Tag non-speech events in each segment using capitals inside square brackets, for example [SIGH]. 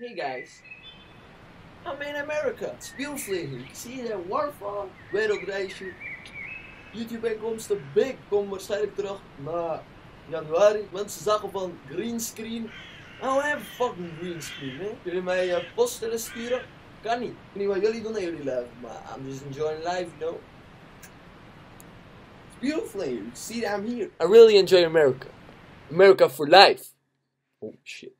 Hey guys, I'm in America. Speelflame hier. Ik zie je Warfall, wereldreisje. YouTube-inkomsten, big, komen waarschijnlijk terug na januari. Mensen zagen van don't have a fucking greenscreen, hè. Jullie mij uh, post willen sturen? Kan niet. Ik weet niet wat jullie doen in jullie leven, maar I'm just enjoying life, you know. It's beautiful here. See that I'm here. I really enjoy America. America for life. Oh shit.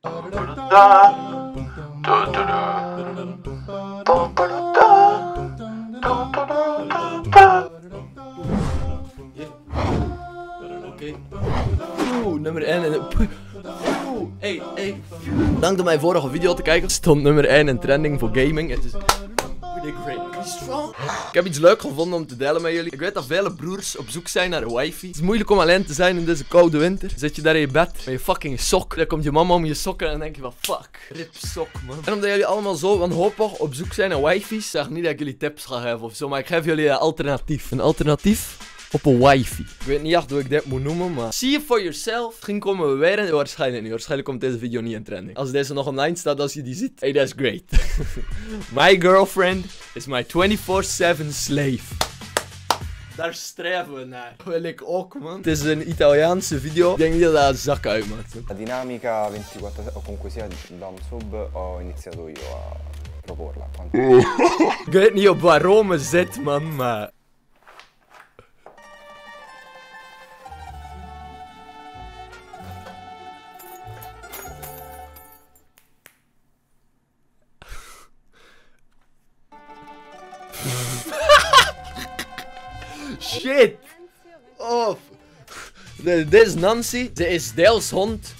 Oké. Oeh, nummer 1 en... Oeh, hey, hey. Dank door mijn vorige video te kijken. Stond nummer 1 in trending voor gaming. Het is... Really great. Ik heb iets leuk gevonden om te delen met jullie. Ik weet dat vele broers op zoek zijn naar een wifi. Het is moeilijk om alleen te zijn in deze koude winter. Zit je daar in je bed met je fucking sok. Dan komt je mama om je sokken en dan denk je van fuck. Rip sok man. En omdat jullie allemaal zo wanhopig op zoek zijn naar wifi's. Zeg niet dat ik jullie tips ga geven of zo. Maar ik geef jullie een alternatief. Een alternatief op een wifi. Ik weet niet echt hoe ik dit moet noemen, maar... See it for yourself. Misschien komen we weer in... Waarschijnlijk niet. Waarschijnlijk komt deze video niet in trending. Als deze nog online staat, als je die ziet. Hey, that's great. [LAUGHS] my girlfriend is my 24-7 slave. Daar streven we naar. Wil ik ook, man. Het is een Italiaanse video. Ik denk niet dat dat een zak uitmaakt. man. La dinamica 24 o comunque sia da un sub ho iniziato io a proporla. Ik weet niet op waar Rome zit, man, maar... Shit! Oh. Nee, Dit is Nancy. Ze is deels hond,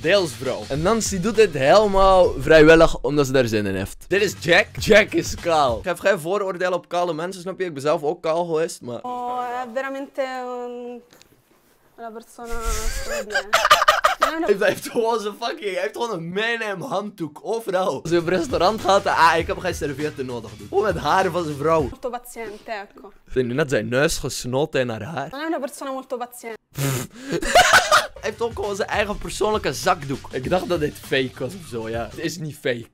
deels vrouw. En Nancy doet dit helemaal vrijwillig omdat ze daar zin in heeft. Dit is Jack. Jack is kaal. Ik heb geen vooroordelen op kale mensen, snap je? Ik ben zelf ook kaal geweest, maar... Oh, veramente un- una persona Hij heeft gewoon zijn fucking... Hij heeft gewoon een meeneem handdoek, overal. Als je op een restaurant gaat, ah, ik heb geen servietten nodig. Doen. Gewoon met haren van zijn vrouw. molto paziente, ecco. Ze heeft net zijn neus gesnoten in haar haar. Persona molto paziente. Hij heeft ook gewoon zijn eigen persoonlijke zakdoek. Ik dacht dat dit fake was of zo, ja. Het is niet fake.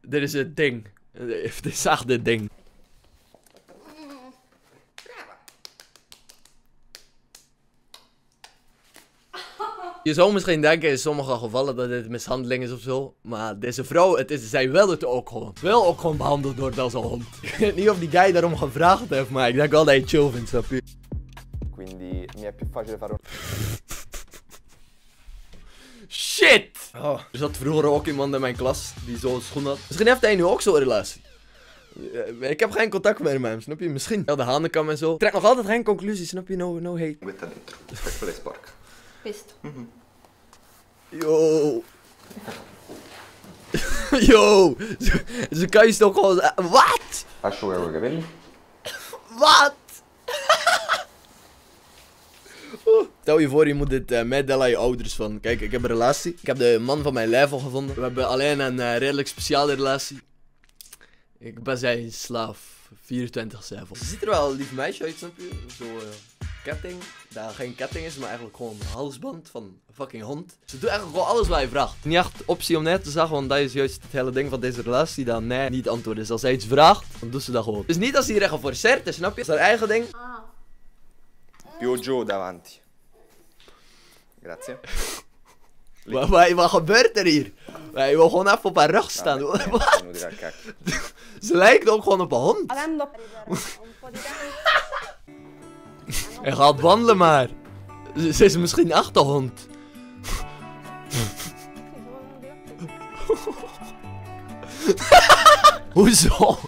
Dit is het ding. Dit is echt dit ding. Je zou misschien denken in sommige gevallen dat dit mishandeling is of zo. Maar deze vrouw, het is, zij wil het ook gewoon. Wil ook gewoon behandeld worden als een hond. [LAUGHS] Ik weet niet of die guy daarom gevraagd heeft, maar ik denk wel dat hij chill vindt, snap je? Quindi mi è più facile fare un... Shit! Oh, er zat vroeger ook iemand in mijn klas die zo'n schoen had. Misschien heeft hij nu ook zo'n relatie. Eh, Ik heb geen contact meer met hem, snap je? Misschien. Ja, de hanenkam en zo. Ik trek nog altijd geen conclusie, snap je? No, no hate. Dentro, per quella è Visto. Yo. [LAUGHS] Yo. Ze, kan je toch gewoon... Wat? Asciuga con i capelli. Wat? Stel je voor, je moet dit eh meedelen aan je ouders van. Kijk, ik heb een relatie. Ik heb de man van mijn leven gevonden. We hebben alleen een eh, redelijk speciale relatie. Ik ben zijn slaaf. 24-7. Ze ziet er wel een lief meisje uit, snap je? Zo eh, ketting. Dat geen ketting is, maar eigenlijk gewoon een halsband van een fucking hond. Ze doet eigenlijk gewoon alles wat je vraagt. Niet echt optie om nee te zeggen, want dat is juist het hele ding van deze relatie. Dat nee niet antwoord is. Als zij iets vraagt, dan doet ze dat gewoon. Dus niet als hij er geforceerd is, snap je? Dat is haar eigen ding. Ah. Giù davanti. Grazie. [LAUGHS] Wat, wat, wat gebeurt er hier? Hij wil gewoon even op haar rug staan. Al [LAUGHS] [LAUGHS] cacchio. Ze lijkt ook gewoon op een hond. Hij gaat wandelen maar. Ze, is misschien echt een hond. [LAUGHS] Hoezo?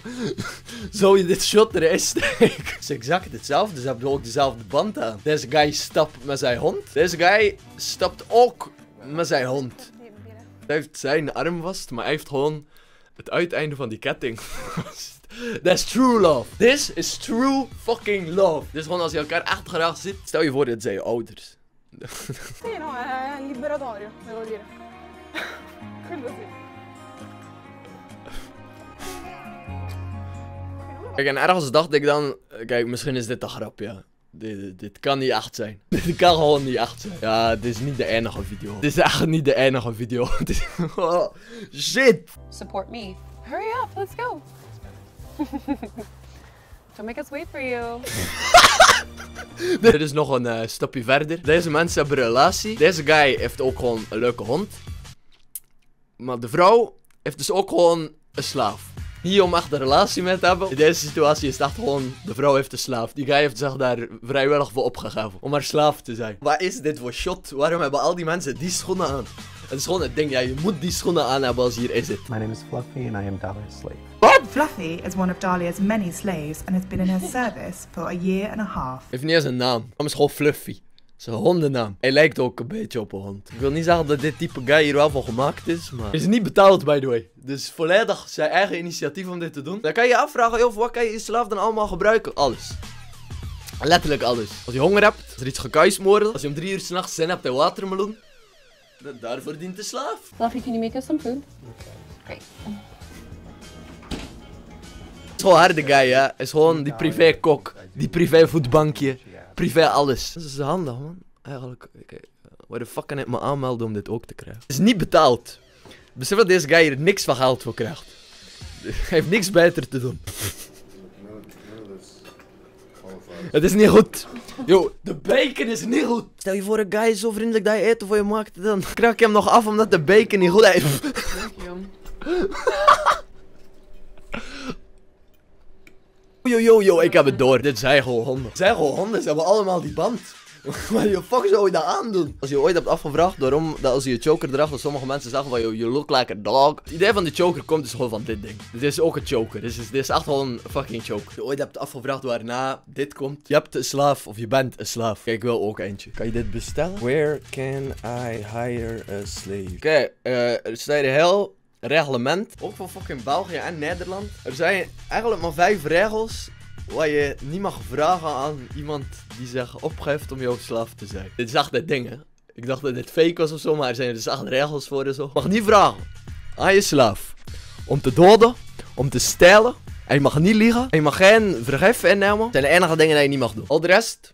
Zou je dit shot erin steken? Het is exact hetzelfde. Ze hebben ook dezelfde band aan. Deze guy stapt met zijn hond. Deze guy stapt ook met zijn hond. Hij heeft zijn arm vast, maar hij heeft gewoon het uiteinde van die ketting. [LAUGHS] That's true love. This is true fucking love. Dus gewoon als je elkaar echt graag ziet, stel je voor dit zijn je ouders. Sì, no, è liberatorio, devo dire. Quello sì. Kijk, en ergens dacht ik dan, eh, kijk, misschien is dit een grap, ja. Dit, dit kan niet echt zijn. [LAUGHS] Dit kan gewoon niet echt zijn. Ja, dit is niet de enige video. Dit is echt niet de enige video. [LAUGHS] Oh, [LAUGHS] shit! Support me. Hurry up, let's go. Don't make us wait for you. Dit is nog een eh, stapje verder. Deze mensen hebben een relatie. Deze guy heeft ook gewoon een leuke hond. Maar de vrouw heeft dus ook gewoon een slaaf. Niet om echt een relatie mee te hebben. In deze situatie is het echt gewoon, de vrouw heeft een slaaf. Die guy heeft zich daar vrijwillig voor opgegeven. Om haar slaaf te zijn. Wat is dit voor shot? Waarom hebben al die mensen die schoenen aan? Het is gewoon het ding, ja, je moet die schoenen aan hebben als hier is het. My name is Fluffy and I am Dahlia's slave. Fluffy is one of Dahlia's many slaves and has been in her [LAUGHS] service for a year and a half. heeft niet eens een naam. Hij is gewoon Fluffy. Zijn hondennaam. Hij lijkt ook een beetje op een hond. Ik wil niet zeggen dat dit type guy hier wel voor gemaakt is, maar... Hij is niet betaald, by the way. Dus volledig zijn eigen initiatief om dit te doen. Dan kan je je afvragen, joh, voor wat kan je je slaaf dan allemaal gebruiken? Alles. Letterlijk alles. Als je honger hebt, als er iets gekuismoord, als je om drie uur s'nachts zin hebt in watermeloen. dan Daarvoor dient de slaaf. Fluffy, can you make us some food? Great. Het is gewoon harde guy, ja. Hij is gewoon die privé kok. Die privé voetbankje. Privé alles. Dat is handig, man. Eigenlijk, kijk, waar de fuck kan ik me aanmelden om dit ook te krijgen? Het is niet betaald. Besef dat deze guy hier niks van geld voor krijgt. Hij heeft niks beter te doen. Het is niet goed. Yo, de bacon is niet goed. Stel je voor, een guy is zo vriendelijk dat je eten voor je maakt. Dan krijg je hem nog af omdat de bacon niet goed is. [LAUGHS] Thank you. Yo, yo, yo, ik heb het door. Dit zijn gewoon honden. Het zijn gewoon honden. Ze hebben allemaal die band. [LAUGHS] Maar je fuck zou je dat aandoen? Als je ooit hebt afgevraagd waarom dat als je je choker draagt, dat sommige mensen zeggen van, yo, you look like a dog. Het idee van de choker komt dus gewoon van dit ding. Dit is ook een choker. Dit is, dit is echt gewoon een fucking choker. Als je ooit hebt afgevraagd waarna dit komt, je hebt een slaaf of je bent een slaaf. Kijk, ik wil ook eentje. Kan je dit bestellen? Where can I hire a slave? Oké, eh, er staat een heel reglement. Ook van fucking België en Nederland. Er zijn eigenlijk maar vijf regels. Waar je niet mag vragen aan iemand die zich opgeeft om jouw slaaf te zijn. Dit is echt het ding, hè. Ik dacht dat dit fake was of zo, maar er zijn dus echt regels voor en zo. Mag niet vragen aan je slaaf om te doden, om te stelen. En je mag niet liegen. En je mag geen vergif innemen. Dat zijn de enige dingen die je niet mag doen. Al de rest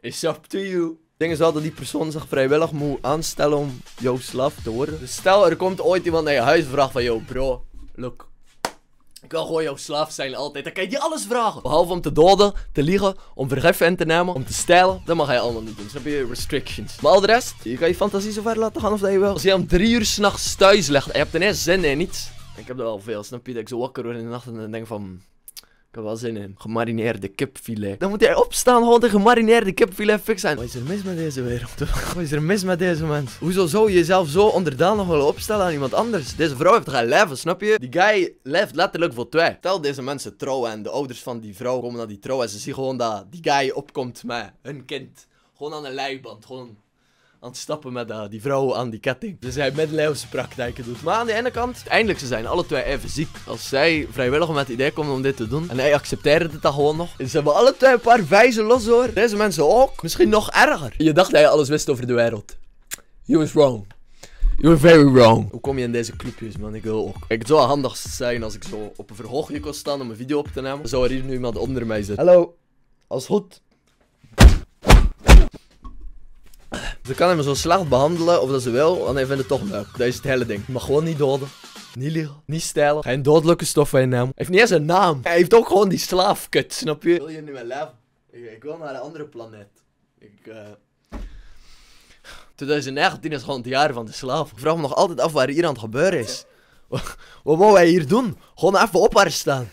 is up to you. Het ding is wel dat die persoon zich vrijwillig moet aanstellen om jouw slaaf te worden. Dus stel er komt ooit iemand naar je huis en vraagt van, yo bro, look. Ik wil gewoon jouw slaaf zijn altijd. Dan kan je die alles vragen. Behalve om te doden, te liegen, om vergif in te nemen, om te stijlen. Dat mag hij allemaal niet doen. Dus heb je restrictions. Maar al de rest, je kan je fantasie zo ver laten gaan of dat je wil. Als je om drie uur s'nachts thuis legt en je hebt ineens zin in niets. Ik heb er wel veel, snap je? Dat ik zo wakker word in de nacht en dan denk van... Heb wel zin in. Gemarineerde kipfilet. Dan moet jij opstaan, gewoon de gemarineerde kipfilet fix zijn. Wat is er mis met deze wereld? [LAUGHS] Wat is er mis met deze mens? Hoezo zou je jezelf zo onderdanig willen opstellen aan iemand anders? Deze vrouw heeft geen leven, snap je? Die guy leeft letterlijk voor twee. Stel deze mensen trouwen en de ouders van die vrouw komen naar die trouw en ze zien gewoon dat die guy opkomt met hun kind. Gewoon aan een leiband, gewoon aan het stappen met eh, die vrouw aan die ketting. Dus hij middeleeuwse praktijken doet. Maar aan de ene kant, eindelijk ze zijn alle twee even ziek. Als zij vrijwillig met het idee komen om dit te doen. En hij accepteerde het dan gewoon nog. En ze hebben alle twee een paar wijze los hoor. Deze mensen ook. Misschien nog erger. Je dacht dat je alles wist over de wereld. You was wrong. You were very wrong. Hoe kom je in deze clubjes, man? Ik wil ook. Kijk, het zou handig zijn als ik zo op een verhoogje kon staan om een video op te nemen. Dan zou er hier nu iemand onder mij zitten. Hallo. Als goed. Ze kan hem zo slecht behandelen of dat ze wil, want hij vindt het toch leuk. Dat is het hele ding. Je mag gewoon niet doden. Niet liegen. Niet stijlen. Geen dodelijke stof innemen. Hij heeft niet eens een naam. Hij heeft ook gewoon die slaafkut, snap je? Wil je nu mijn leven? Ik, ik wil naar een andere planeet. Ik, eh... 2019 is gewoon het jaar van de slaaf. Ik vraag me nog altijd af waar hier aan het gebeuren is. Wat mogen wij hier doen? Gewoon even op haar staan.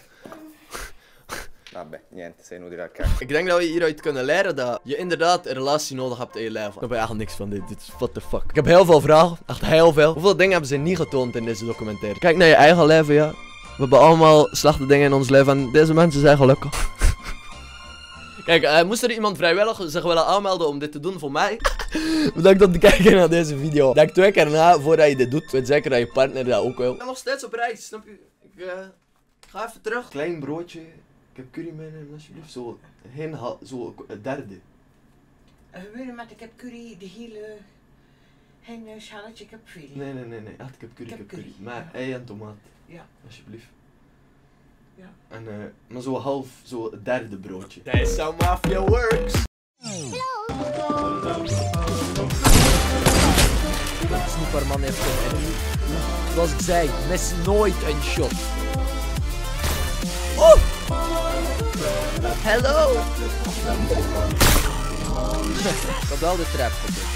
Vabbè, niente, sei inutile a cacchio. Ik denk dat we hieruit kunnen leren dat je inderdaad een relatie nodig hebt in je leven. Ik heb eigenlijk niks van dit. Dit is what the fuck. Ik heb heel veel vragen. Echt heel veel. Hoeveel dingen hebben ze niet getoond in deze documentaire? Kijk naar je eigen leven, ja. We hebben allemaal slechte dingen in ons leven en deze mensen zijn gelukkig. [LAUGHS] Kijk, eh, moest er iemand vrijwillig zich willen aanmelden om dit te doen voor mij? [LAUGHS] Bedankt om te kijken naar deze video. Denk twee keer na voordat je dit doet. Ik weet zeker dat je partner dat ook wil. Ik ben nog steeds op reis, snap je? Ik eh, ga even terug. Klein broodje. Ik heb curry meenemen, alsjeblieft. Zo, geen zo derde. Gebeuren met ik heb curry, de hele. Geen eh, schalletje, ik heb veel. Nee, nee, nee, nee. Echt, ik heb curry, ik heb curry. Maar ei en tomaat. Ja. Alsjeblieft. Ja. En, uh, maar zo half, zo een derde broodje. That's how mafia works! Hello! Superman heeft geen enemy. Zoals ik zei, mis nooit een shot. Hello! Dobra, to do trap.